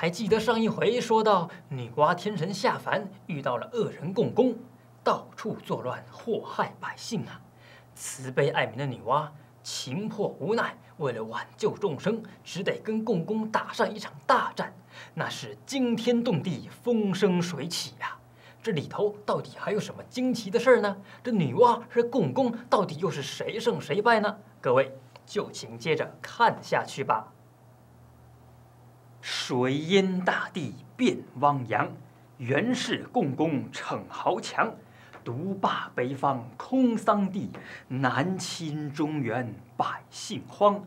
还记得上一回说到女娲天神下凡遇到了恶人共工，到处作乱祸害百姓啊！慈悲爱民的女娲情迫无奈，为了挽救众生，只得跟共工打上一场大战，那是惊天动地，风生水起呀！这里头到底还有什么惊奇的事儿呢？这女娲和共工到底又是谁胜谁败呢？各位就请接着看下去吧。水淹大地变汪洋，原氏共工逞豪强，独霸北方空桑地，南侵中原百姓荒。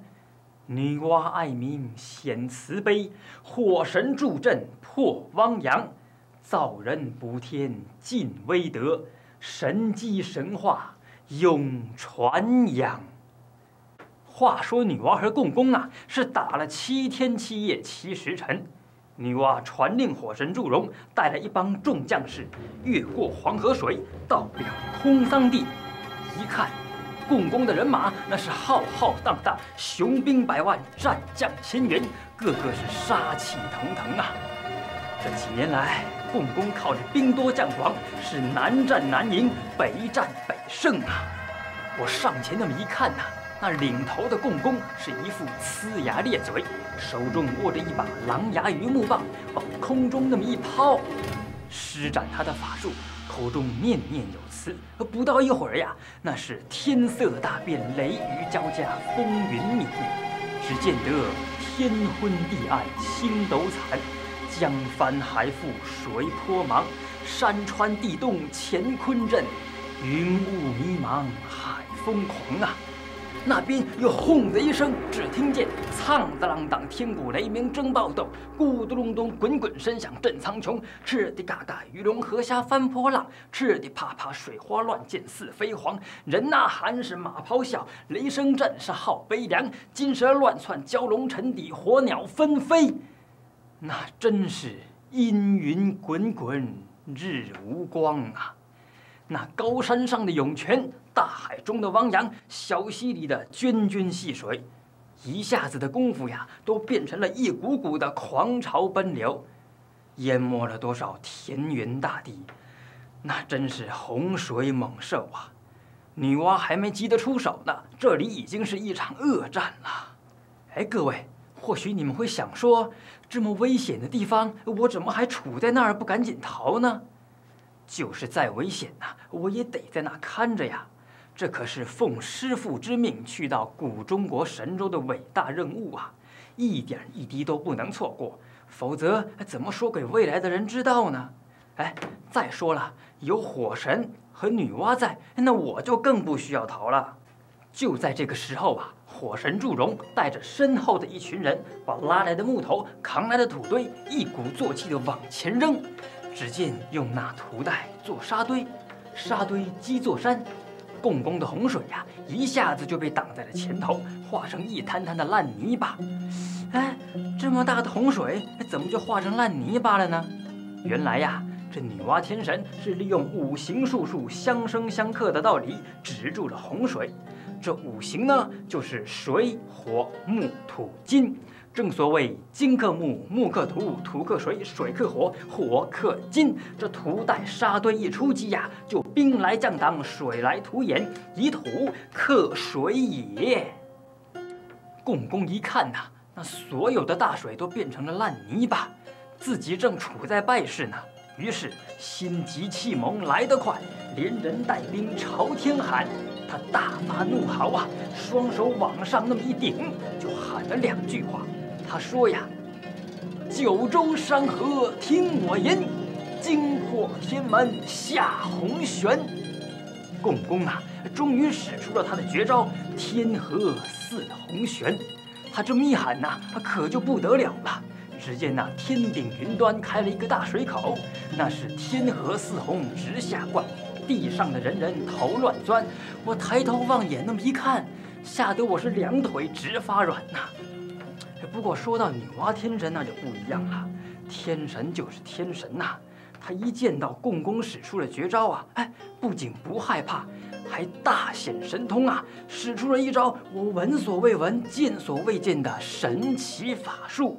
女娲爱民显慈悲，火神助阵破汪洋，造人补天尽威德，神机神话永传扬。话说女娲和共工啊，是打了七天七夜七时辰。女娲传令火神祝融，带了一帮众将士，越过黄河水，到了空桑地。一看，共工的人马那是浩浩荡荡，雄兵百万，战将千员，个个是杀气腾腾啊！这几年来，共工靠着兵多将广，是南战南赢，北战北胜啊！我上前那么一看呐。那领头的共工是一副呲牙咧嘴，手中握着一把狼牙榆木棒，往空中那么一抛，施展他的法术，口中念念有词。不到一会儿呀，那是天色大变，雷雨交加，风云密布。只见得天昏地暗，星斗惨，江翻海覆，水波茫，山川地动，乾坤震，云雾迷茫，海风狂啊！那边又轰的一声，只听见苍子啷当，天鼓雷鸣争暴斗，咕嘟隆咚，滚滚声响震苍穹，赤的嘎嘎，鱼龙河虾翻波浪，赤的啪啪，水花乱溅似飞蝗，人呐喊是马咆哮，雷声震是号悲凉，金蛇乱窜，蛟龙沉底，火鸟纷飞，那真是阴云滚滚，日无光啊！那高山上的涌泉。大海中的汪洋，小溪里的涓涓细水，一下子的功夫呀，都变成了一股股的狂潮奔流，淹没了多少田园大地，那真是洪水猛兽啊！女娲还没急得出手呢，这里已经是一场恶战了。哎，各位，或许你们会想说，这么危险的地方，我怎么还处在那儿不赶紧逃呢？就是再危险呐，我也得在那看着呀。这可是奉师父之命去到古中国神州的伟大任务啊，一点一滴都不能错过，否则怎么说给未来的人知道呢？哎，再说了，有火神和女娲在，那我就更不需要逃了。就在这个时候啊，火神祝融带着身后的一群人，把拉来的木头、扛来的土堆，一鼓作气地往前扔。只见用那土袋做沙堆，沙堆积作山。共工的洪水呀，一下子就被挡在了前头，化成一滩滩的烂泥巴。哎，这么大的洪水，怎么就化成烂泥巴了呢？原来呀，这女娲天神是利用五行术数相生相克的道理，止住了洪水。这五行呢，就是水、火、木、土、金。正所谓金克木，木克土，土克水，水克火，火克金。这土带沙堆一出击呀，就兵来将挡，水来土掩，以土克水也。共工一看呐，那所有的大水都变成了烂泥巴，自己正处在败势呢。于是心急气猛来得快，连人带兵朝天喊。他大发怒嚎啊，双手往上那么一顶，就喊了两句话。他说呀：“九州山河听我言，惊破天门下洪玄。”共工啊，终于使出了他的绝招“天河似洪玄”。他这么一喊呐，可就不得了了。只见那天顶云端开了一个大水口，那是天河似洪直下灌，地上的人人头乱钻。我抬头望眼那么一看，吓得我是两腿直发软呐。不过说到女娲天神，那就不一样了。天神就是天神呐，她一见到共工使出了绝招啊，哎，不仅不害怕，还大显神通啊，使出了一招我闻所未闻、见所未见的神奇法术。